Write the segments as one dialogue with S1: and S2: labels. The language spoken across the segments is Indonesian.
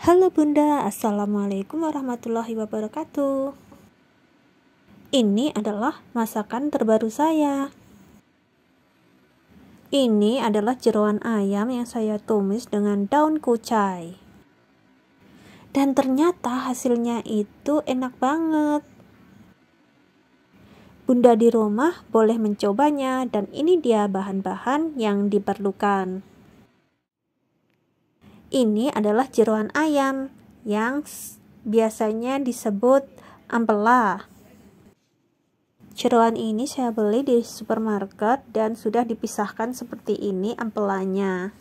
S1: Halo Bunda, Assalamualaikum warahmatullahi wabarakatuh. Ini adalah masakan terbaru saya. Ini adalah jeroan ayam yang saya tumis dengan daun kucai. Dan ternyata hasilnya itu enak banget. Bunda di rumah boleh mencobanya dan ini dia bahan-bahan yang diperlukan. Ini adalah jeroan ayam yang biasanya disebut ampela. Jeroan ini saya beli di supermarket dan sudah dipisahkan seperti ini ampelanya.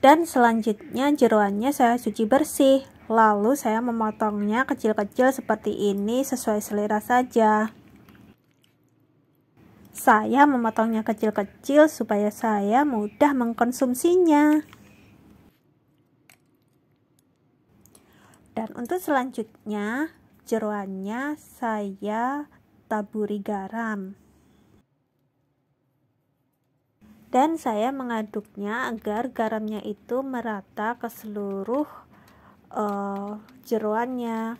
S1: Dan selanjutnya jeroannya saya cuci bersih. Lalu saya memotongnya kecil-kecil seperti ini sesuai selera saja. Saya memotongnya kecil-kecil supaya saya mudah mengkonsumsinya. Dan untuk selanjutnya, jeruannya saya taburi garam. Dan saya mengaduknya agar garamnya itu merata ke seluruh uh, jeruannya.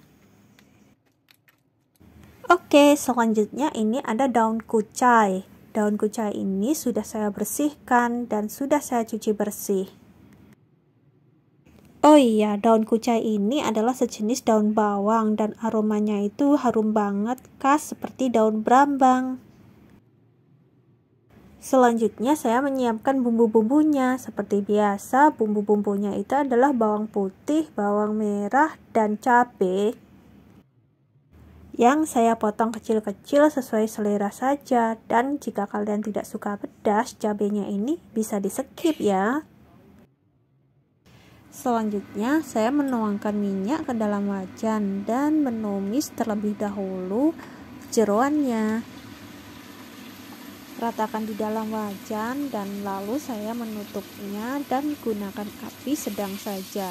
S1: Oke, selanjutnya ini ada daun kucai. Daun kucai ini sudah saya bersihkan dan sudah saya cuci bersih. Oh iya, daun kucai ini adalah sejenis daun bawang dan aromanya itu harum banget, khas seperti daun brambang. Selanjutnya saya menyiapkan bumbu-bumbunya. Seperti biasa, bumbu-bumbunya itu adalah bawang putih, bawang merah, dan cabai yang saya potong kecil-kecil sesuai selera saja. Dan jika kalian tidak suka pedas cabenya ini bisa di skip ya. Selanjutnya saya menuangkan minyak ke dalam wajan dan menumis terlebih dahulu jeroannya ratakan di dalam wajan dan lalu saya menutupnya dan gunakan api sedang saja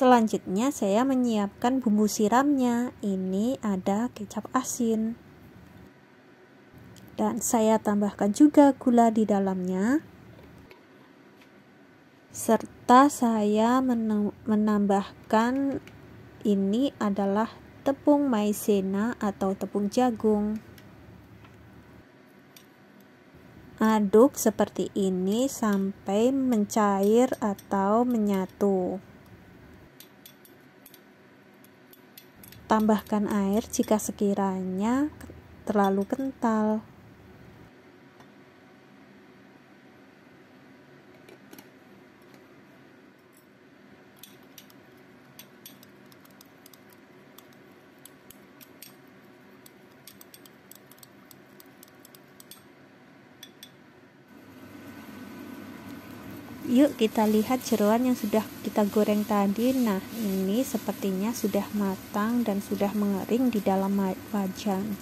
S1: Selanjutnya saya menyiapkan bumbu siramnya. Ini ada kecap asin. Dan saya tambahkan juga gula di dalamnya. Serta saya menambahkan ini adalah tepung maizena atau tepung jagung. Aduk seperti ini sampai mencair atau menyatu. Tambahkan air jika sekiranya terlalu kental. Yuk kita lihat jeruan yang sudah kita goreng tadi. Nah, ini sepertinya sudah matang dan sudah mengering di dalam wajan.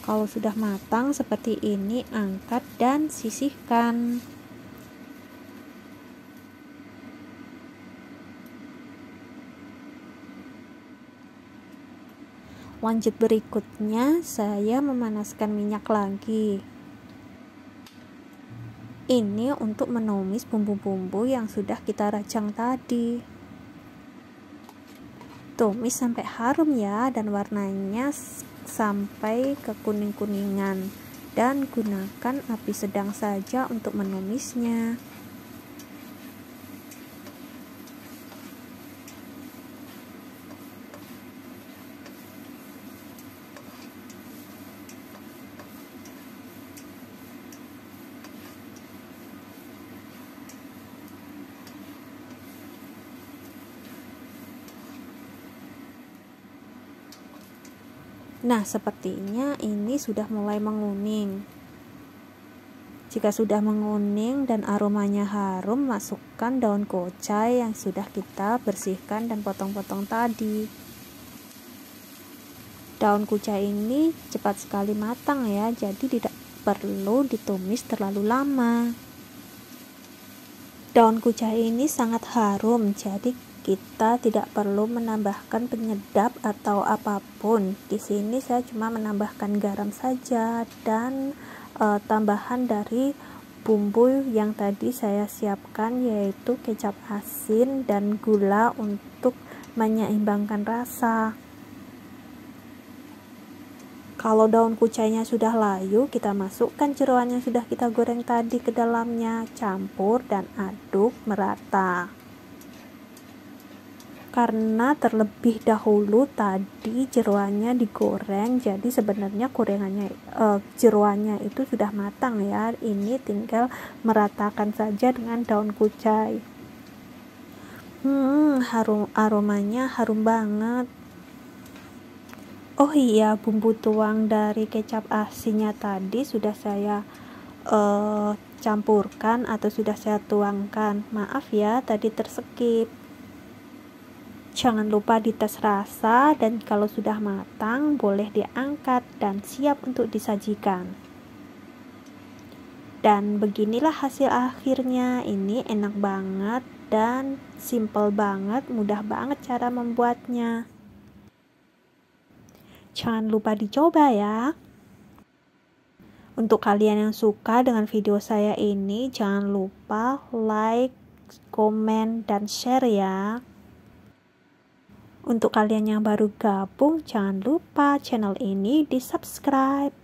S1: Kalau sudah matang seperti ini, angkat dan sisihkan. Lanjut berikutnya, saya memanaskan minyak lagi ini untuk menumis bumbu-bumbu yang sudah kita rajang tadi. Tumis sampai harum ya dan warnanya sampai ke kuning-kuningan. Dan gunakan api sedang saja untuk menumisnya Nah, sepertinya ini sudah mulai menguning. Jika sudah menguning dan aromanya harum, masukkan daun kocai yang sudah kita bersihkan dan potong-potong tadi. Daun kucai ini cepat sekali matang ya, jadi tidak perlu ditumis terlalu lama. daun kucai ini sangat harum jadi kita tidak perlu menambahkan penyedap atau apa pun. Di sini saya cuma menambahkan garam saja dan e, tambahan dari bumbu yang tadi saya siapkan yaitu kecap asin dan gula untuk menyeimbangkan rasa. Kalau daun kucainya sudah layu, kita masukkan jeruan yang sudah kita goreng tadi ke dalamnya, campur dan aduk merata. Karena terlebih dahulu tadi jeruannya digoreng, jadi sebenarnya gorengannya eh, jeruannya itu sudah matang ya. Ini tinggal meratakan saja dengan daun kucai. Hmm, harum aromanya harum banget. Oh iya, bumbu tuang dari kecap asinnya tadi sudah saya uh, campurkan atau sudah saya tuangkan. Maaf ya, tadi terskip. Jangan lupa dites rasa dan kalau sudah matang boleh diangkat dan siap untuk disajikan. Dan beginilah hasil akhirnya. Ini enak banget dan simple banget, mudah banget cara membuatnya. Jangan lupa dicoba ya. Untuk kalian yang suka dengan video saya ini, jangan lupa like, komen, dan share ya. Untuk kalian yang baru gabung, jangan lupa channel ini di subscribe.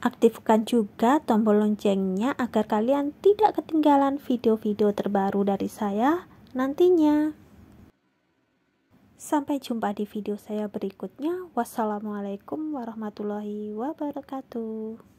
S1: Aktifkan juga tombol loncengnya agar kalian tidak ketinggalan video-video terbaru dari saya nantinya. Sampai jumpa di video saya berikutnya. Wassalamualaikum warahmatullahi wabarakatuh.